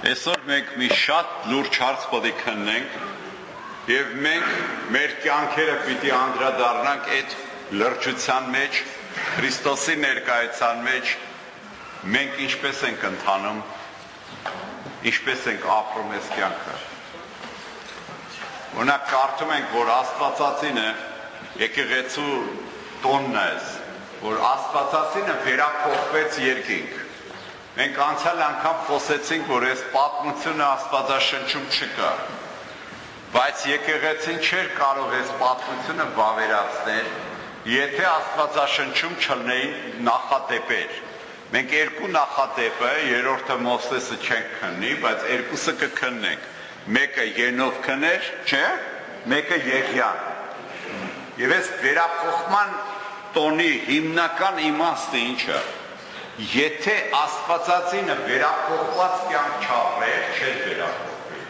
Այսօր մենք մի շատ լուրջ հարց պետք քննենք եւ մենք մեր կյանքերը պիտի անդրադառնանք այդ լրջության մեջ, Քրիստոսի ներկայության մեջ մենք ինչպես ենք ընթանում, ինչպես ենք ապրում այս կյանքը։ Օրինակ կարդում ենք, որ Աստվածածինը եկեղեցու տոնն է, որ Աստվածածինը վերափոխվեց երկինք Մենք անցյալ անգամ խոսեցինք, որ այս պատմությունը Աստվածաշնչում չկա։ Բայց եկեղեցին չէր կարող այս պատմությունը վավերացնել, եթե Աստվածաշնչում չլնեին նախադեպեր։ Մենք երկու նախադեպը, երրորդը Մովսեսը չենք քննի, բայց երկուսը կքննենք։ Մեկը Ենով քներ, չէ՞, մեկը Եղիան։ Եվ այս վերափոխման տոնի հիմնական իմաստը ինչը է Եթե Աստվածածինը վերափոխված կյանք չապրեր, չէր վերափոխվի։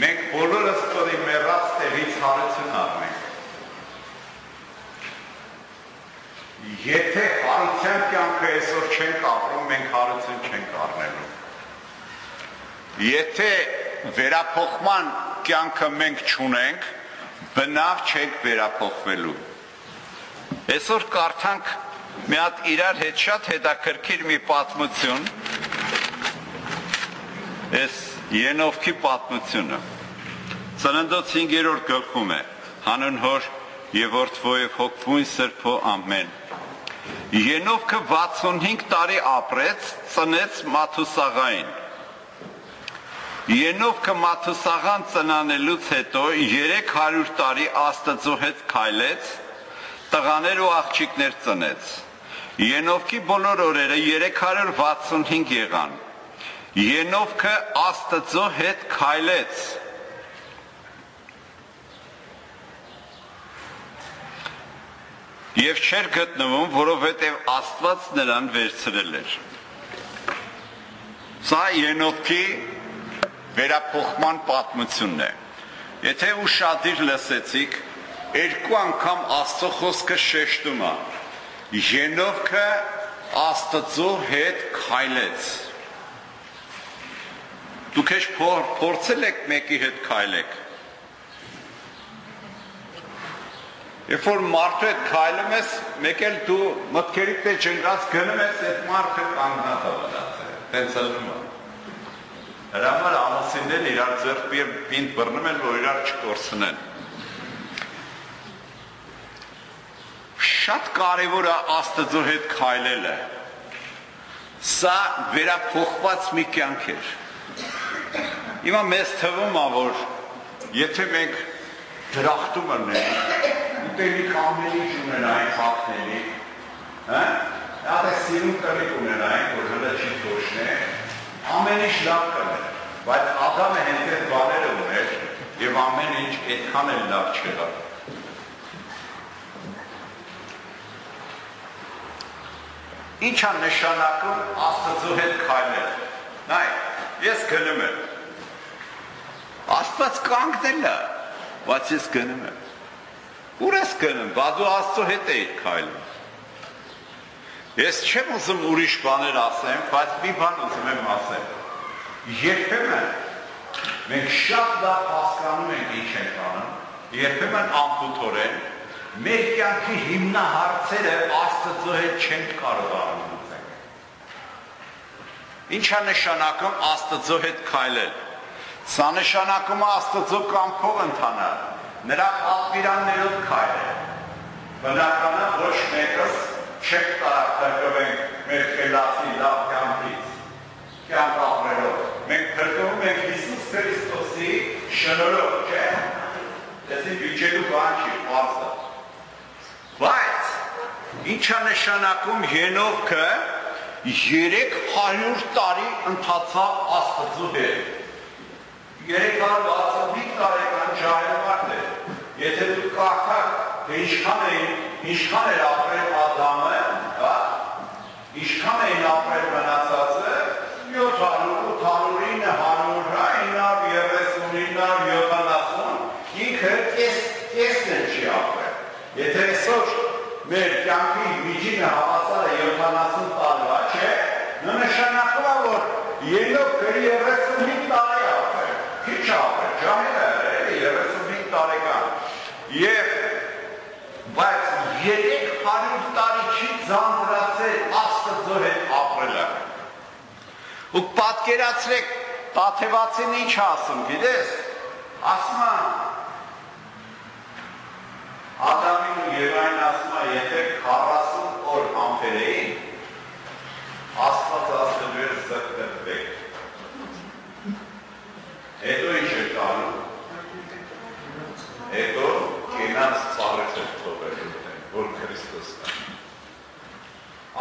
Մենք բոլորս ծորի մեռած տեղից հարություն առնենք։ Եթե հարության կյանքը այսօր չենք ապրում, մենք հարություն չենք առնելու։ Եթե վերափոխման կյանքը մենք չունենք, բնավ չենք վերափոխվելու։ Այսօր կարդանք մի հատ իրար հետ շատ հետաքրքիր մի պատմություն։ Այս Ենովքի պատմությունը։ Ծննդոց 5-րդ գլխում է. Հանուն հոր եւ որդվոյև հոգվույն սրբո ամեն։ Ենովքը 65 տարի ապրեց, ծնեց Մաթուսաղային։ Ենովքը Մաթուսաղան ծնանելուց հետո 300 տարի Աստծո հետ քայլեց տղաներ ու աղջիկներ ծնեց։ Ենովքի բոլոր օրերը 365 եղան։ Ենովքը Աստծո հետ քայլեց։ Եվ չէր գտնվում, որովհետև Աստված նրան վերցրել էր։ Սա Ենովքի վերափոխման պատմությունն է։ Եթե ուշադիր լսեցիք, երկու անգամ Աստծո խոսքը շեշտում է։ Ենովքը Աստծո հետ քայլեց։ Դուք եք փորձել եք մեկի հետ քայլեք։ Երբ որ մարդու հետ քայլում ես, մեկ էլ դու մտքերիդ մեջ ընկած գնում ես, այդ մարդը կանգնած է մնացել։ Տենց ալնում է։ Հրամար ամուսիններն իրար ձեռք պինդ բռնում են, որ իրար չկորցնեն։ շատ կարևոր է Աստծո հետ քայլելը։ Սա վերափոխված մի կյանք էր։ Հիմա մեզ թվում է, որ եթե մենք դրախտում ունենք, ուտելիք ամեն ինչ ունենայինք հաղթների, հա? Ահա սիրուն կրիկ ունենայինք, որ հլը չի թոշնե, ամեն ինչ լավ կներ, բայց Ադամը հենց այդ բաները ուներ եւ ամեն ինչ այդքան էլ լավ չեղավ։ Ինչ է նշանակում Աստծո հետ քայլել։ Նայ, ես գնում եմ։ Աստված կանգնել է, բայց ես գնում եմ։ Ուր ես գնում։ Բա դու Աստծո հետ էիր քայլում։ Ես չեմ ուզում ուրիշ բաներ ասեմ, բայց մի բան ուզում եմ ասել։ Երբեմն մենք շատ լավ հասկանում ենք ինչ ենք անում, երբեմն անփութորեն մեր կյանքի հիմնահարցերը Աստծո հետ չենք կարողանում լուծել։ Ինչ է նշանակում Աստծո հետ քայլել։ Սա նշանակում է Աստծո կամքով ընթանալ, նրա պատվիրաններով քայլել։ Բնականը ոչ մեկս չեք տարածակվենք մեր խելացի լավ կյանքից, կյանք ապրելով։ Մենք փրկվում ենք Հիսուս Քրիստոսի շնորհով, չէ՞։ Դեսի վիճելու բան չի, բարձր Բայց ինչա նշանակում Հենովքը 300 տարի ընթացավ Աստծո հետ։ 365 տարեկան ժայռմարդ է։ Եթե դու կարդաք, թե ինչքան է ինչքան էր ապրել Ադամը, հա, ինչքան էին ապրել մնացածը, 700, 800, 900, 930, 970, ինքը կես կեսն չի ապրել Եթե այսօր մեր կյանքի միջինը հավասար է 70 տարվա, չէ՞, Ենոքը 35 տարի ապրել, քիչ ապրել, ջահել է, 35 տարեկան։ Եվ բայց 300 տարի չի ձանձրացել Աստծո հետ ապրելը։ Ու պատկերացրեք, Տաթևացին ինչ ասում, գիտես, ասում է Ադամին ու Եվային ասում է, եթե 40 օր համբերեին, Աստված ասել էր զգտվեք։ Հետո ինչ է տանում։ Հետո կենաց ծառեր է թողել, որ Քրիստոս կա։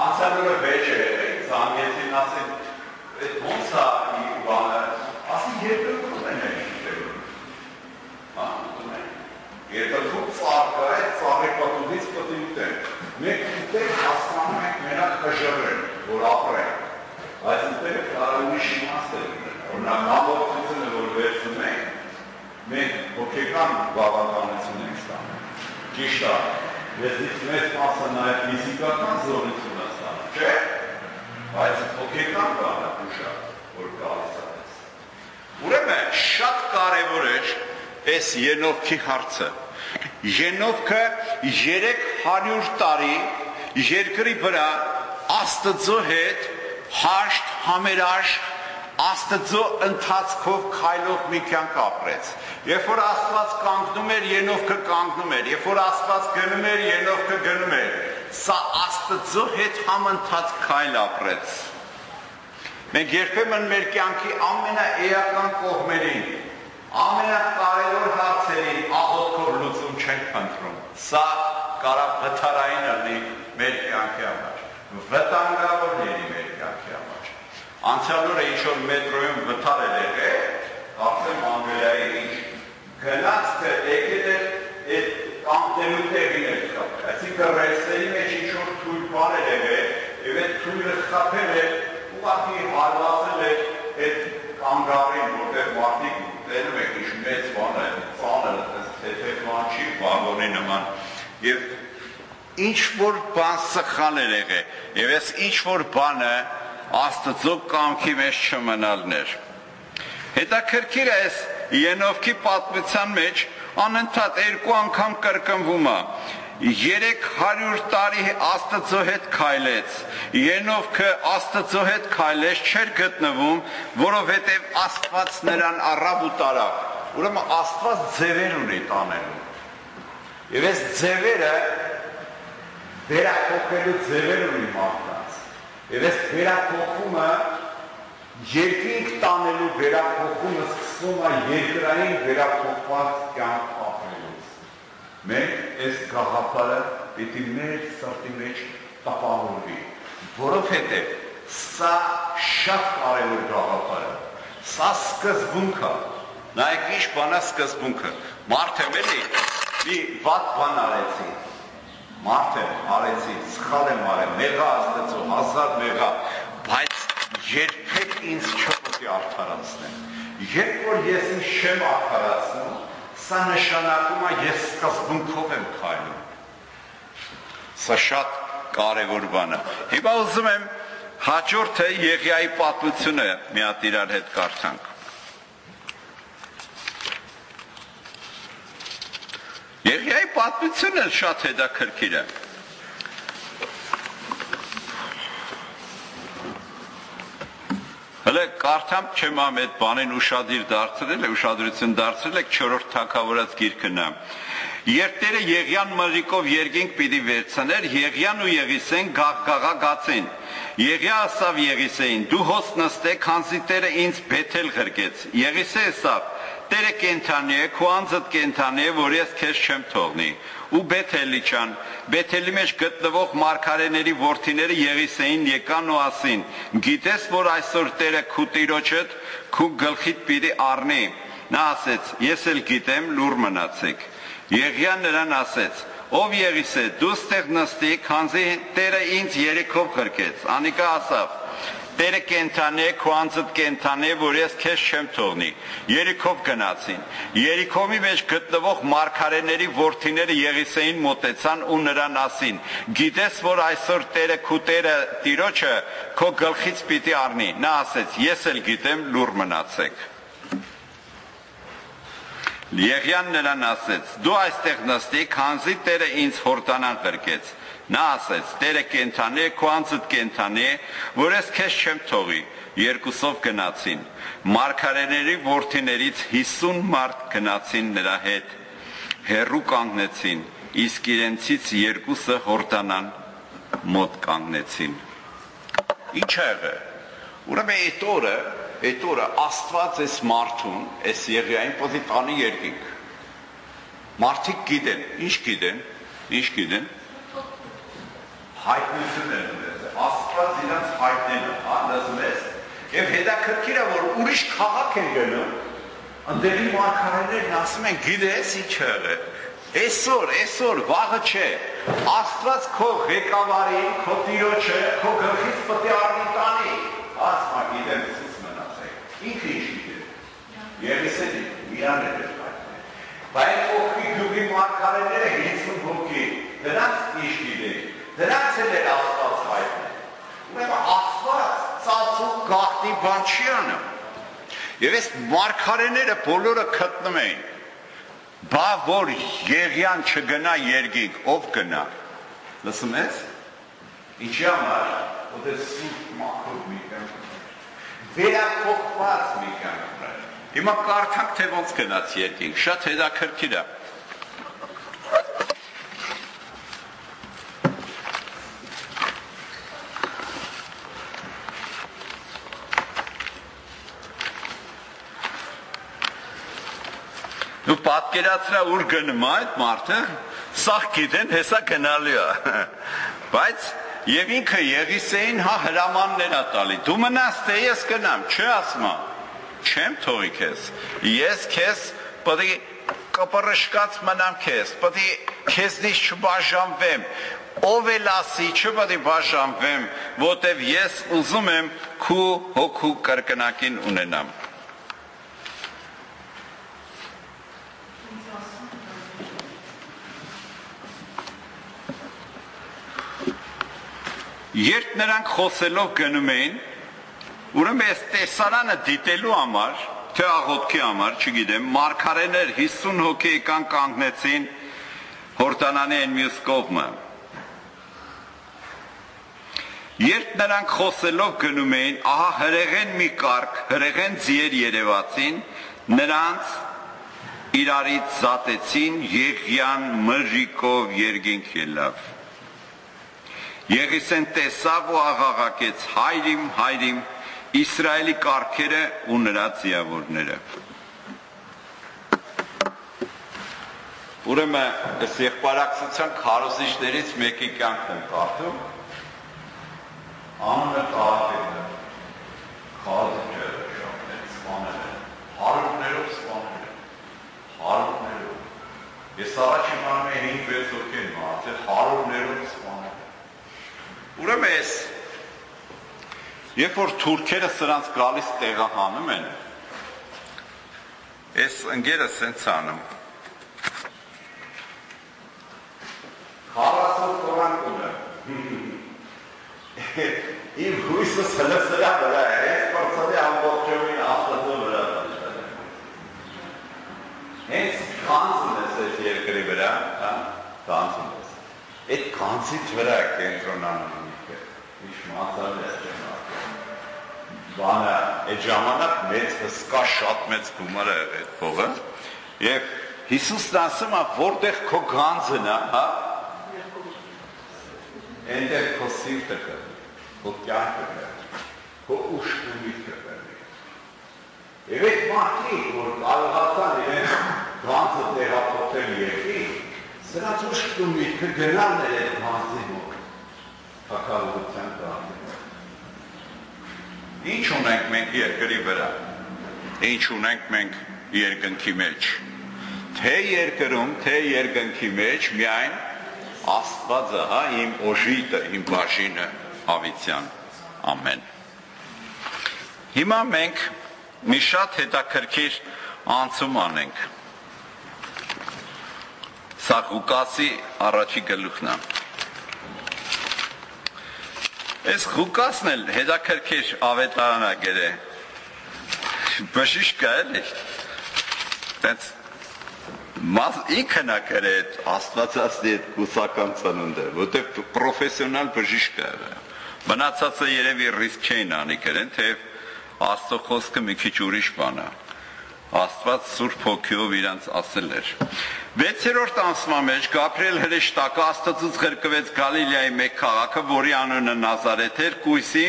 Անցյալը վեճ է, զանգեցին ասել, այդ ոնց է բանը, ասի երկրում են այն Հա, Եթե դու ծառը է, ծառի պատուհից պետք է Մենք ուտենք հասկանում ենք մենակ խժռել, որ ապրեն։ Բայց ուտելը կարող ուրիշ իմաստ է։ Օրինակ ամբողջությունը որ վերցնում ենք, մենք հոգեկան բավականություն ենք ստանում։ Ճիշտ է։ Եզից մեծ մասը նաև ֆիզիկական զորություն է ստանում, չէ՞։ Բայց հոգեկան բանը ուշա, որ գալիս է։ Ուրեմն շատ կարևոր է այս Ենովքի հարցը։ Ենովքը 300 տարի երկրի վրա Աստծո հետ հաշտ համերաշ Աստծո ընթացքով քայլող մի կյանք ապրեց։ Երբ որ Աստված կանգնում էր, Ենովքը կանգնում էր, երբ որ Աստված գնում էր, Ենովքը գնում էր։ Սա Աստծո հետ համընթաց քայլ ապրեց։ Մենք երբեմն մեր կյանքի ամենաէական կողմերին ամենակարևոր հարցերին աղոթքով լուծում չենք փնտրում։ Սա կարա վթարային լինի մեր կյանքի համար։ Վտանգավոր լինի մեր կյանքի համար։ Անցյալ օրը ինչ որ մետրոյում վթար էր եղել, կարծեմ Անգլիայի ինչ գնաց թե եկել էր այդ կանտելու տեղին էր կապել։ Այսինքն ռեսերի մեջ ինչ որ թույլ բան էր եղել, եւ այդ թույլը խփել էր, ուղղակի հարվածել էր այդ կանգարին, որտեղ մարդիկ տենում եք ինչ մեծ բան է, ծանր, թեթև բան չի, վագոնի նման։ Եվ ինչ որ բան սխալ է եղել, եւ այս ինչ որ բանը Աստծո կամքի մեջ չմնալն էր։ Հետաքրքիր է այս Ենովքի պատմության մեջ անընդհատ երկու անգամ կրկնվում է. 300 տարի Աստծո հետ քայլեց։ Ենովքը Աստծո հետ քայլեց չէր գտնվում, որովհետև Աստված նրան առավ ու տարավ։ Ուրեմն Աստված ձևեր ունի տանելու։ Եվ այս ձևերը վերափոխելու ձևեր ունի մարդկանց։ Եվ այս վերափոխումը երկինք տանելու վերափոխումը սկսվում է երկրային վերափոխված կյանք մենք այս գաղափարը պիտի մեր սրտի մեջ տապավորվի, որովհետև սա շատ կարևոր գաղափար է։ Սա սկզբունքը։ Նայեք ինչ բան է սկզբունքը։ Մարդը էլի մի վատ բան արեցի։ Մարդը արեցի, սխալ եմ արել, մեղա աստծո, հազար մեղա, երբեք ինձ չպետք է արդարացնեն։ Երբ որ ես ինձ չեմ արդարացնում, Սա նշանակում է ես սկզբունքով եմ քայլում։ Սա շատ կարևոր բան է։ Հիմա ուզում եմ հաջորդը Եղիայի պատմությունը մի հատ իրար հետ կարդանք։ Եղիայի պատմությունը շատ հետաքրքիր է։ Հələ կարդամ չեմ ամ այդ բանին ուշադիր դարձրել է, ուշադրություն դարձրել եք 4-րդ թակավորած գիրքնա։ Երբ Տերը Եղյան մղիկով երկինք պիտի վերցներ, Եղյան ու Եղիսեն գաղգաղա գացին։ Եղյա ասավ Եղիսեին. դու հոս նստե, քանզի Տերը ինձ Բեթել ղրկեց։ Եղիսե ասավ. Տերը կենթանի է, քո անձդ կենթանի է, որ ես քեզ չեմ թողնի։ Ու Բեթելիչան, Բեթելի մեջ գտնվող մարգարեների ворթիները Եղիսեին եկան ու ասին. Գիտես, որ այսօր Տերը քու տիրոջդ քու գլխիդ պիտի առնի։ Նա ասեց. Ես էլ գիտեմ, լուր մնացեք։ Եղյան նրան ասեց. Ով եղիս է, դու ստեղ նստի, քանզի Տերը ինձ երեքով կրկեց։ Անիկա ասավ. Տերը կենթանե, քո անձդ կենթանե, որ ես քեզ չեմ թողնի։ Երիքով գնացին։ Երիքոմի մեջ գտնվող մարգարեների ворթիները Եղիսեին մտեցան ու նրան ասին. Գիտես, որ այսօր Տերը քու Տերը Տիրոջը քո գլխից պիտի առնի։ Նա ասեց. Ես էլ գիտեմ, լուր մնացեք։ Եղյան նրան ասեց. «Դու այստեղ նստի, քանզի Տերը ինձ հորտանան բերկեց»։ Նա ասեց. «Տերը կենթանի է, քո անձդ կենթանի է, որ ես քեզ չեմ թողի»։ Երկուսով գնացին։ Մարգարեների ворթիներից 50 մարդ գնացին նրա հետ։ Հերու կանգնեցին, իսկ իրենցից երկուսը հորտանան մոտ կանգնեցին։ Ինչ եղը։ Ուրեմն այդ օրը այդ օրը Աստված էս մարդուն, էս Եղիային պիտի տանի երկինք։ Մարդիկ գիտեն, ինչ գիտեն, ինչ գիտեն, հայտնություն են ունեցել։ Աստված իրենց հայտնել է, հա, լսում ես։ Եվ հետաքրքիր է, որ ուրիշ քաղաք են գնում, ընդդերի մարգարեներն ասում են, գիտես ինչ եղել։ Այսօր, այսօր վաղը չէ։ Աստված քո ղեկավարին, քո տիրոջը, քո գլխից պետք է առնի տանի։ Ասма գիտեմ, Ինքը ինչ գիտե։ Եղիսենի իրան է հայտնել։ Բայց ողքի գյուղի մարգարեները 50 հոգի, դրանց ինչ գիտեն Դրանց էլ էր Աստված հայտնել։ Ուրեմն Աստված ծածուկ գախտի բան չի անում։ Եվ այս մարգարեները բոլորը գտնում էին։ Բա որ Եղիան չգնա երգիկ, ով գնա։ Լսում ես։ Ինչի համար, որտեղ սուրբ մաքուր մի կան։ Վերափոխված մի կան։ Հիմա կարդանք թե ոնց գնաց երգիկ, շատ հետաքրքիր է։ Դու պատկերացրա ուր գնում այդ մարդը, սաղ գիտեն, հեսա գնալու է։ Բայց եւ ինքը Եղիսեին հա հրամաններ ա տալի։ Դու մնաս թե ես գնամ, չէ ասма։ Չեմ թողի քեզ։ Ես քեզ պետք է կապրշկած մնամ քեզ, պետք է քեզնից չբաժանվեմ։ Ով էլ ասի, չպետք է բաժանվեմ, որտեվ ես ուզում եմ քու հոգու կրկնակին ունենամ։ Երբ նրանք խոսելով գնում էին, ուրեմն այս տեսարանը դիտելու համար, թե աղոթքի համար, չգիտեմ, մարգարեներ 50 հոգի կան կանգնեցին հորտանանի այն մյուս կողմը։ Երբ նրանք խոսելով գնում էին, ահա հրեղեն մի կարգ, հրեղեն ձիեր երևացին, նրանց իրարից զատեցին Եղիան մրրիկով երգենք ելավ։ Եղիսեն տեսավ ու աղաղակեց. հայրիմ, հայրիմ, Իսրայելի կարգերը ու նրա ձիավորները։ Ուրեմն այս եղբարակցության քարոզիչներից մեկի կյանքն եմ կարդում։ Անունը Կարապետը։ Քարոզիչը շապնել, սպանել, հարուրներով սպանել, հարուրներով։ Ես առաջ իմանում եմ 5-6 հոգի են մահացել հարուրներով սպանել Ուրեմն էս երբ որ թուրքերը սրանց գալիս տեղահանում են, էս ընկերը սենց անում։ 40 ֆրանկ ունը։ Իմ հույսը սլսրա վրա է, ես պրծալի ամբողջովին աստծո վրա Հենց կանցն ես այս երկրի վրա, հա, կանցն ես։ Այդ կանցից վրա կենտրոնանում ինչ մատալ է բանը այդ ժամանակ մեծ հսկա շատ մեծ գումար է այդ փողը եւ Հիսուսն ասում է որտեղ քո գանձն է հա այնտեղ քո սիրտը կա քո կյանքը կա քո ուշքը միտքը կա եւ այդ մարդիկ որ կարողացան իրենց գանձը տեղափոխել երկրի սրանց ուշքը միտքը գնալն էր այդ գանձի թակավորության կարգը։ Ինչ ունենք մենք երկրի վրա։ Ինչ ունենք մենք երկնքի մեջ։ Թե երկրում, թե երկնքի մեջ միայն Աստվածը, հա, իմ օժիտը, իմ բաժինը հավիտյան։ Ամեն։ Հիմա մենք մի շատ հետաքրքիր անցում անենք։ Սա Ղուկասի առաջի գլուխն է։ Այս Ղուկասն էլ հետաքրքիր ավետարանագեր է։ Բժիշկ է էլի։ Տենց Մաս ինքն է գրել Աստվածածի այդ կուսական ծնունդը, որտեղ պրոֆեսիոնալ բժիշկ է։ Մնացածը երևի ռիսկ չէին անի գրեն, թե Աստծո խոսքը մի քիչ ուրիշ բան է։ Աստված Սուրբ Հոգիով իրանց ասել էր։ 6-րդ ամսվա մեջ Գաբրիել հրեշտակը Աստծուց ղրկվեց Գալիլեայի մեկ քաղաքը, որի անունը Նազարեթ էր, կույսի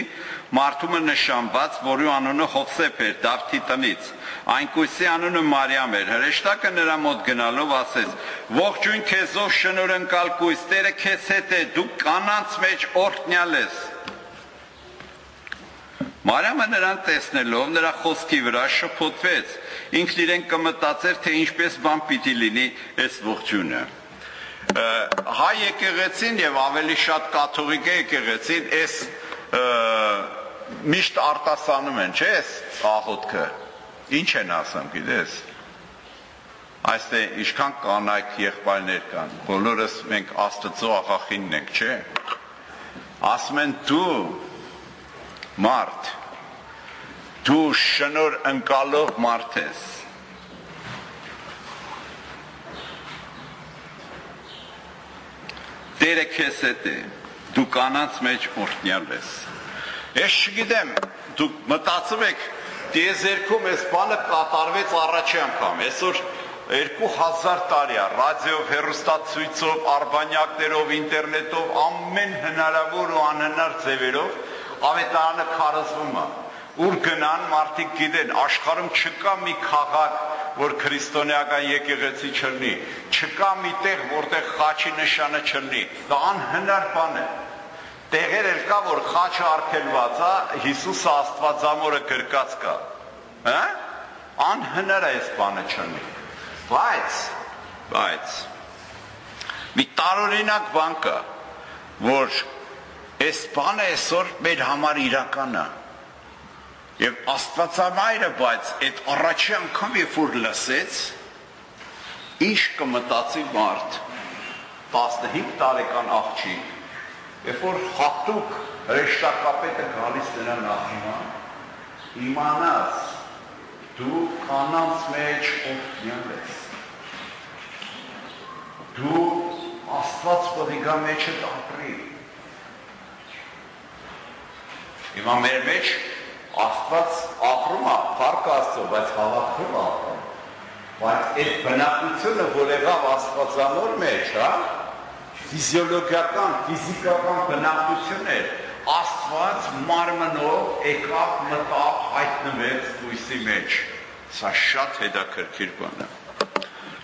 մարդումը նշանված, որի անունը Հովսեփ էր, Դավթի տնից։ Այն կույսի անունը Մարիամ էր։ Հրեշտակը նրա մոտ գնալով ասեց. «Ողջույն քեզով շնորհընկալ կույս, Տերը քեզ հետ է, դու կանանց մեջ օրհնյալ ես»։ Մարիամը նրան տեսնելով նրա խոսքի վրա շփոթվեց։ Ինքն իրեն կմտածեր, թե ինչպես բան պիտի լինի այս ողջունը։ Հայ եկեղեցին եւ ավելի շատ կաթողիկ եկեղեցին այս միշտ արտասանում են, չէ՞, այս աղոթքը։ Ինչ են ասում, գիտես։ Այստեղ ինչքան կանայք եղբայրներ կան, բոլորս մենք Աստծո աղախինն ենք, չէ՞։ Ասում են դու մարդ, դու շնոր ընկալող մարդ ես։ Տերը քեզ հետ է, դու կանանց մեջ օրհնյալ ես։ Ես չգիտեմ, դուք մտածում եք Տիեզերքում այս բանը կատարվեց առաջի անգամ։ Այսօր 2000 տարի է ռադիոյով, հեռուստացույցով, արբանյակներով, ինտերնետով ամեն հնարավոր ու անհնար ձևերով ավետարանը քարոզվում է։ Ուր գնան մարդիկ գիտեն, աշխարհում չկա մի քաղաք, որ քրիստոնեական եկեղեցի չլինի, չկա մի տեղ, որտեղ խաչի նշանը չլինի։ Դա անհնար բան է տեղեր էլ կա, որ խաչը արգելված է, Հիսուսը Աստվածամորը գրկած կա։ Հա? Անհնար է այս բանը չնի։ Բայց, բայց մի տարօրինակ բան կա, որ այս բանը այսօր մեր համար իրական է։ Եվ Աստվածամայրը բայց այդ առաջի անգամ երբ որ լսեց, ինչ կմտածի մարդ 15 տարեկան աղջիկ Երբ որ հատուկ հրեշտակապետը գալիս նրա նախիման, իմանաս դու կանանց մեջ օգնյալ ես։ Դու Աստված պտիգա մեջ է ապրի։ Հիմա մեր մեջ Աստված ապրում է, փառք Աստծո, բայց հավաքվում ապրում։ Բայց այդ բնակությունը, որ եղավ Աստվածամոր մեջ, հա, ֆիզիոլոգիական, ֆիզիկական բնակություն էր, Աստված մարմնով եկավ, մտավ, հայտնվեց Հույսի մեջ։ Սա շատ հետաքրքիր բան է։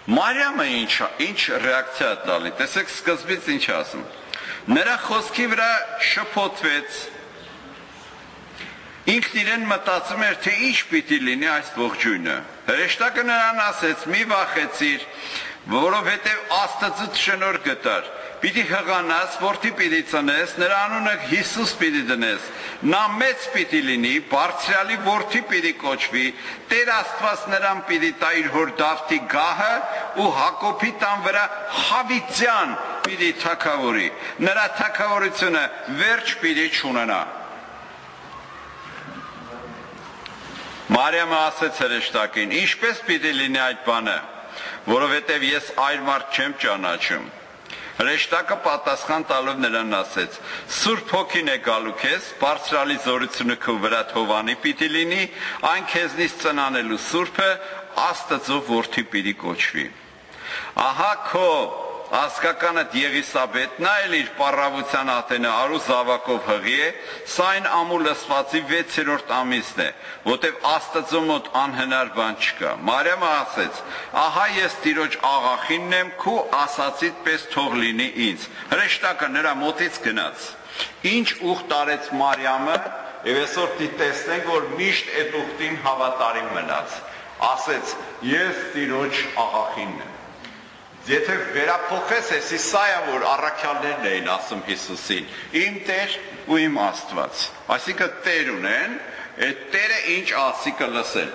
Մարիամը ինչ ինչ ռեակցիա տալի։ Տեսեք սկզբից ինչ ասում։ Նրա խոսքի վրա շփոթվեց։ Ինքն իրեն մտածում էր, թե ինչ պիտի լինի այս ողջույնը։ Հրեշտակը նրան ասեց. «Մի վախեցիր, որովհետև Աստծո շնորհ գտար» պիտի հղանաս, որդի պիտի ծնես, նրա անունը Հիսուս պիտի դնես։ Նա մեծ պիտի լինի, բարձրալի որդի պիտի կոչվի, Տեր Աստված նրան պիտի տա իր հոր Դավթի գահը ու Հակոբի տան վրա հավիտյան պիտի թակավորի։ Նրա թակավորությունը վերջ պիտի չունենա։ Մարիամը ասեց հրեշտակին. «Ինչպես պիտի լինի այդ բանը, որովհետև ես այլ մարդ չեմ ճանաչում»։ Հրեշտակը պատասխան տալով նրան ասեց. Սուրբ հոգին է գալու քեզ, բարձրալի զորությունը քո վրա թովանի պիտի լինի, այն քեզնից ծնանելու Սուրբը Աստծո որդի պիտի կոչվի։ Ահա քո Ասկականդ Եղիսաբեթն այլ իր պարավության ատենը արու զավակով հղի է, սա այն ամուլսվածի 6-րդ ամիսն է, որտեվ Աստծո մոտ անհնար բան չկա։ Մարիամը ասեց. «Ահա ես Տիրոջ աղախինն եմ, քու ասացիդ պես թող լինի ինձ»։ Հրեշտակը նրա մոտից գնաց։ Ինչ ուխ տարեց Մարիամը, եւ այսօր դի տեսնենք, որ միշտ այդ ուխտին հավատարիմ մնաց։ Ասեց. «Ես Տիրոջ աղախինն եմ»։ Եթե վերափոխես, էսի սա է որ առաքյալներն էին ասում Հիսուսին. Իմ Տեր ու իմ Աստված։ Այսինքն Տեր ունեն, այդ Տերը ինչ ասի կլսեն։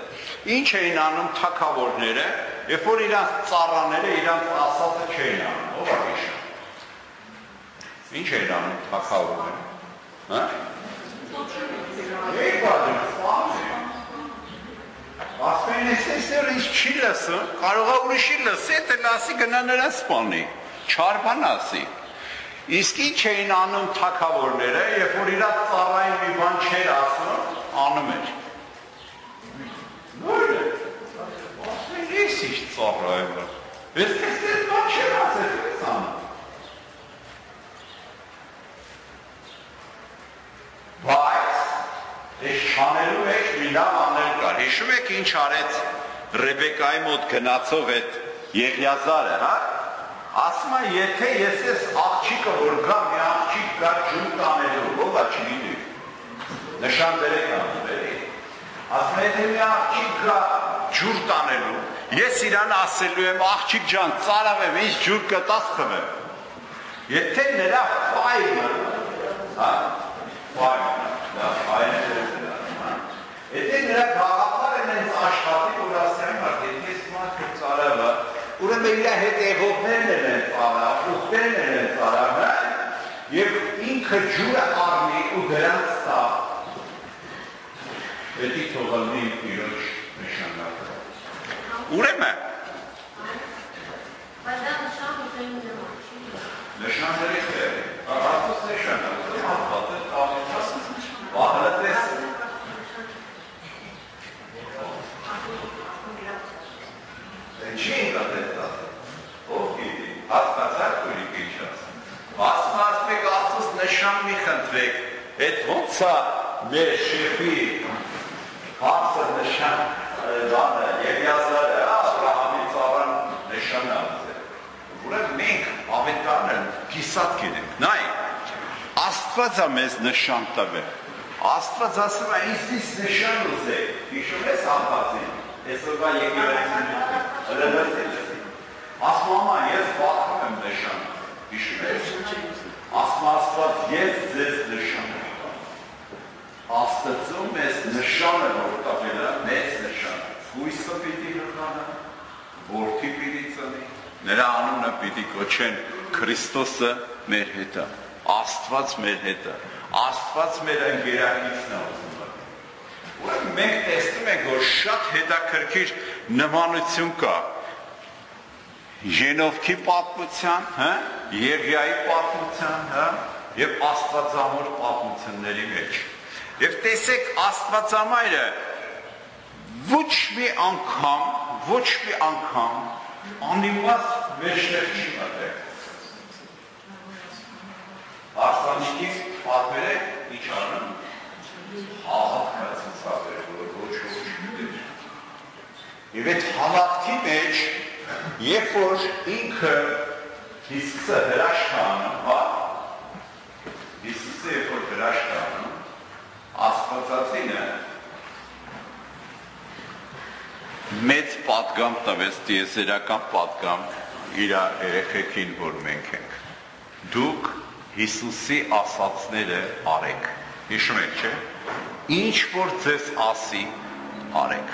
Ինչ էին անում թակավորները, երբ որ իրանց ծառաները իրանց ասածը չէին անում, ով հիշում։ Ինչ էին անում թակավորները։ Հա՞։ Երկու Ասեն ես այսօր ինչ չի լսում, կարող է ուրիշի լսի, թե լասի գնա նրա սպանի, չարբան ասի։ Իսկ ինչ էին անում թակավորները, երբ որ իրա ծառային մի բան չէր ասում, անում էր։ Նույնը։ Ասեն ես ինչ ծառայում եմ։ Ես քեզ բան չեմ ասել, ես անում։ Բայց այս չանելու մեջ մի լավ անել կար։ Հիշում եք ինչ արեց Ռեբեկայի մոտ գնացող այդ Եղիազարը, հա? Ասում է, եթե ես ես աղջիկը որ գա, մի աղջիկ գա ջուր տանելու, ով է չգիտի։ Նշան դերեք անցվերի։ Ասում է, եթե մի աղջիկ գա ջուր տանելու, ես իրան ասելու եմ, աղջիկ ջան, ծարավ եմ, ինչ ջուր կտաս խմեմ։ Եթե նրա ֆայլը, հա, ֆայլը, դա ֆայլը, նրա գաղափարը նենց աշխատի, որ ասեմ, եթե ես մարդը ծարավը, ուրեմն իր հետևողներն են ծառա, ուխտերն են ծառա, հա? Եվ ինքը ջուրը առնի ու դրանց տա։ Պետք թողալնի իրոջ նշանակը։ Ուրեմն նշանների խեր, առածս նշանակը, հատված է տանիչաս, վահրատես Չի ինքնատես ասել, ով գիտի, հասկացար քուրիկ ինչ ասել։ Ասում ասեք Աստծոս նշան մի խնդրեք, այդ ոնց է շեֆի հարցը նշան բանը, Եվիազարը, Աբրահամի ծառան նշան ասել։ Ուրեմն մենք ավետարն կիսատ գիտենք։ Նայ, Աստված է մեզ նշան տվել։ Աստված ասում է, ինձ նշան ուզեք։ Հիշում ես աղբացին։ Այսօրվա եկեղեցին հրավերել։ Ասում է, ես բախում եմ նշան։ Հիշում ես։ Ասում Աստված, ես ձեզ նշան Աստծո մեզ նշանը որ տվել է, մեծ նշան։ Հույսը պիտի հղանա, որդի պիտի ծնի, նրա անունը պիտի կոչեն Քրիստոսը մեր հետ է, Աստված մեր հետ է, Աստված մեր ընկերակիցն է Ուրեմն մենք տեսնում ենք, որ շատ հետաքրքիր նմանություն կա Ժենովքի պատմության, հա, Եղիայի պատմության, հա, եւ Աստվածամոր պատմությունների մեջ։ Եվ տեսեք Աստվածամայրը ոչ մի անգամ, ոչ մի անգամ անիմաստ մեջտեղ չի մտել։ Արսանիկից պատմերեք ինչ անում հավատքը ցուցաբեր, որ ոչ ոչ գիտեր։ Եվ այդ հավատքի մեջ, երբ որ ինքը Հիսուսը հրաշք անում, հա, Հիսուսը երբ որ հրաշք անում, Աստվածածինը մեծ պատգամ տվեց դիեզերական պատգամ իր երեխեքին, որ մենք ենք։ Դուք Հիսուսի ասացները արեք։ Հիշում եք, չէ՞։ Ինչ որ ձեզ ասի, արեք։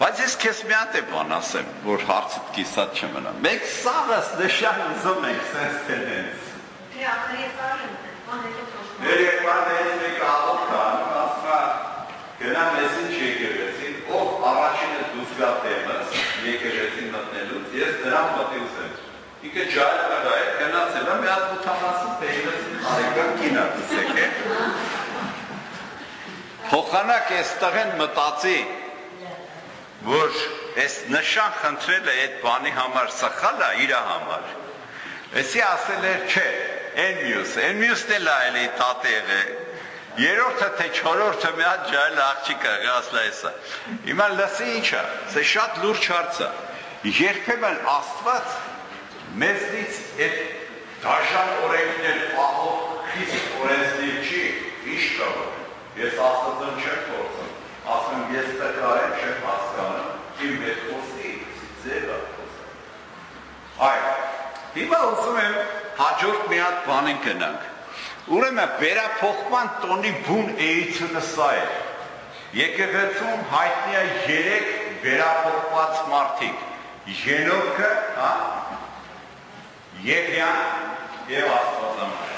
Բայց ես քեզ մի հատ է բան ասեմ, որ հարցդ կիսած չմնա։ Մենք սաղս նշան ուզում ենք sense tendency։ Դե ախր ես արեմ, բան հետո եկվարներից մեկը աղոտ կան, ասма գնամ ես ինչ եկեղեցին, ով առաջինը դուրս գա տեմս, եկեղեցին մտնելուց, ես դրան պատի ուզեմ։ Ինքը ջայլ կա է, գնացել եմ, մի հատ մութանասում տեյլեցին արեկան կինա դիսեք է։ Փոխանակ էստեղ են մտածի, որ այս նշան խնդրելը այդ բանի համար սխալ է իր համար։ Էսի ասել էր, չէ, այն մյուս, այն մյուսն էլ այլի տատեղ է։ Երորդը թե չորորդը մի հատ ջայլ աղջիկ ա գասլա էսա։ Հիմա լսի ինչա, սա շատ լուրջ հարց է։ Երբեմն Աստված մեզնից այդ դաշան օրենքներ պահող խիստ օրենսդիր չի, ինչ կարող։ Ես Աստծուն չեմ փորձում, ասում ես տկար եմ, չեմ հասկանում, իմ հետ խոսի, ձևը Այ, հիմա ուզում եմ հաջորդ մի հատ բանին գնանք։ Ուրեմն վերափոխման տոնի բուն էությունը սա է։ Եկեղեցում հայտնի է 3 վերափոխված մարդիկ։ Յենոքը, հա, Եփյան եւ Աստվածամայր։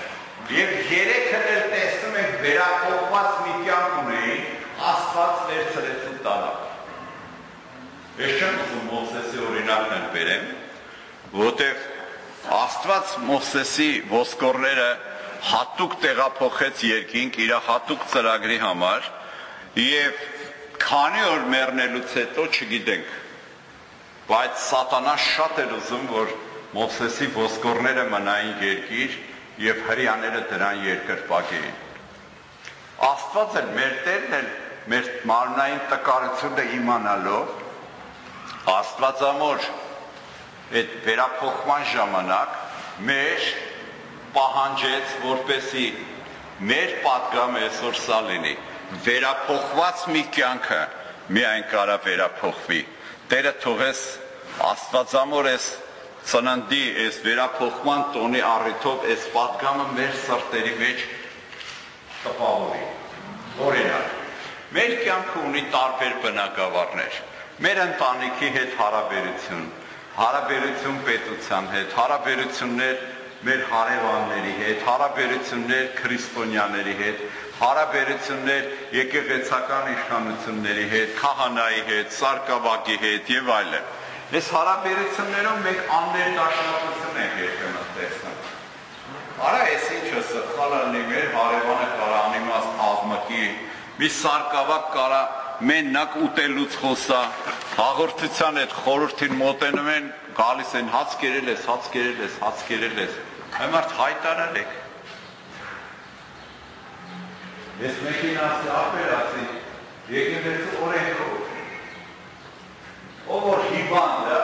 Եվ երեքը էլ տեսնում ենք վերափոխված մի կյանք ունեին, Աստված վերցրեց ու տալավ։ Ես չեմ ուզում Մովսեսի օրինակն էլ բերեմ, որտեղ Աստված Մովսեսի ոսկորները հատուկ տեղափոխեց երկինք իր հատուկ ծրագրի համար եւ քանի օր մեռնելուց հետո չգիտենք բայց սատանան շատ էր ուզում որ Մովսեսի ոսկորները մնային երկիր եւ հрьяաները դրան երկրպագեին Աստված էլ մեր Տերն էլ մեր մարմնային տկարությունը իմանալով Աստվածամոր այդ վերափոխման ժամանակ մեր պահանջեց, որպեսի մեր պատգամը այսօր սա լինի, վերափոխված մի կյանքը միայն կարա վերափոխվի։ Տերը թողես Աստվածամոր այս ծննդի, այս վերափոխման տոնի առիթով այս պատգամը մեր սրտերի մեջ տպավորի։ Օրինակ, մեր կյանքը ունի տարբեր բնակավարներ։ Մեր ընտանիքի հետ հարաբերություն, հարաբերություն պետության հետ, հարաբերություններ մեր հարևանների հետ, հարաբերություններ քրիստոնյաների հետ, հարաբերություններ եկեղեցական իշխանությունների հետ, քահանայի հետ, սարկավակի հետ եւ այլն։ Այս հարաբերություններում մենք աններդաշնակություն ենք երբեմն տեսնում։ Արա էս ինչը սխալը լինի հարևանը կարա անիմաստ աղմկի, մի սարկավակ կարա մենակ ուտելուց խոսա, հաղորդության այդ խորհրդին մոտենում են, գալիս են հաց կերել ես, հաց կերել ես, հաց կերել ես։ Համարդ հայտարար եք։ Ես մեկին ասի, ապեր ասի, եկեղեցու օրենքով ով որ հիվանդ է,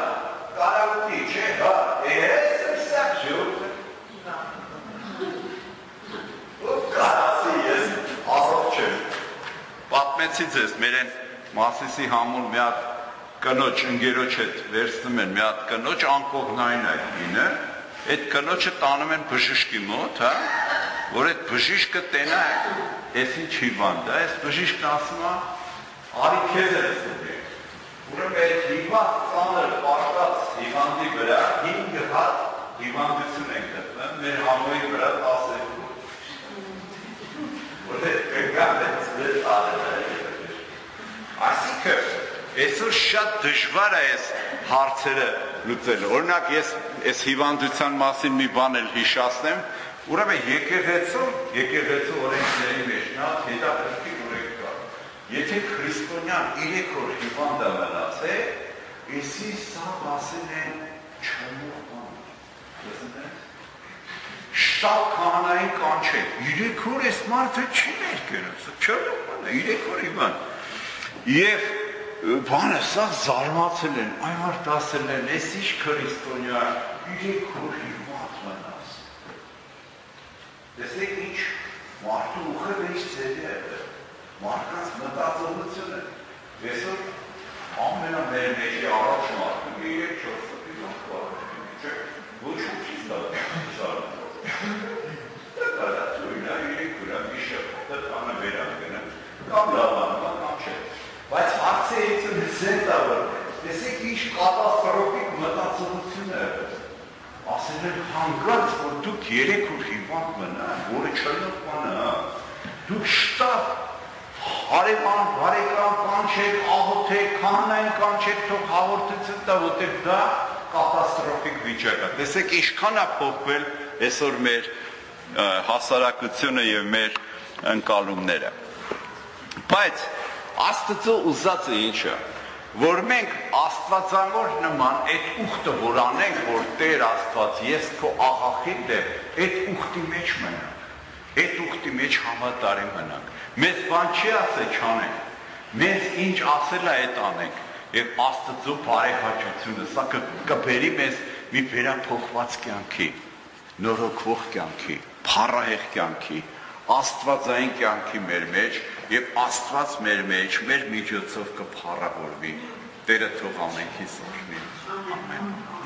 կարավտի չէ, հա, ես սակ ժուտ։ Ով կարասի ես ասով չեմ։ Պատմեցի ձեզ, մեր են Մասիսի համուր մի հատ կնոջ ընկերոջ հետ վերցնում են մի հատ կնոջ անկողնային այդ ինը, այդ կնոջը տանում են բժշկի մոտ, հա, որ այդ բժիշկը տենա, այս ինչ հիվանդ է, այս բժիշկն ասում է, արի քեզ է Ուրեմն այդ հիվանդ ծանր պարտած հիվանդի վրա 5 հատ հիվանդություն են գտնում, մեր համոյի վրա 12։ Որտե կգան է ծալը։ Այսինքն այսօր շատ դժվար է այս հարցերը լուծել։ Օրինակ ես այս հիվանդության մասին մի բան էլ հիշացնեմ, ուրեմն եկեղեցու, եկեղեցու օրենքների մեջ նա հետաքրքիր Եթե քրիստոնյան 3 օր հիվանդ է մնացել, էսի սա ասել են չմող բան։ Շտապ կանային կանչել։ 3 օր էս մարդը չի սա չմող բան է, 3 օր հիվանդ։ Եվ բանը սա զարմացել են, այ մարդ ասել են, էս ինչ քրիստոնյա 3 օր հիվանդ մնաց։ Տեսեք ինչ մարդու ուխը ինչ ծերի է մարդկանց մտածողությունը այսօր ամենամեր մեջի առաջ մարդը 3-4 միլիոն կվադրատի չէ ոչ ոք չի ստացվում դա իրեք կամ չէ բայց հարցը էցը զենտա որ տեսեք ինչ կատաստրոֆիկ մտածողություն է ասել են հանգած որ դուք երեք օր հիվանդ մնան որը չլնող բանը դուք շտապ հարևան, բարեկամ կանչեք, աղոթեք, քահանային կանչեք, թող հաղորդություն տա, որտեղ դա կատաստրոֆիկ վիճակ է։ Տեսեք, ինչքան է փոխվել այսօր մեր հասարակությունը եւ մեր ընկալումները։ Բայց Աստծո ուզածը ինչը որ մենք Աստվածավոր նման այդ ուխտը որ անենք, որ Տեր Աստված, ես քո աղախինն եմ, այդ ուխտի մեջ մնանք։ Այդ ուխտի մեջ համատարի մնանք Մեզ բան չի ասել չանենք։ Մեզ ինչ ասել է այդ անենք։ Եվ Աստծո բարեհաճությունը սա կբերի մեզ մի վերափոխված կյանքի, նորոգվող կյանքի, փառահեղ կյանքի, աստվածային կյանքի մեր մեջ եւ Աստված մեր մեջ մեր միջոցով կփառավորվի։ Տերը թող ամենքից օրհնի։ Ամեն։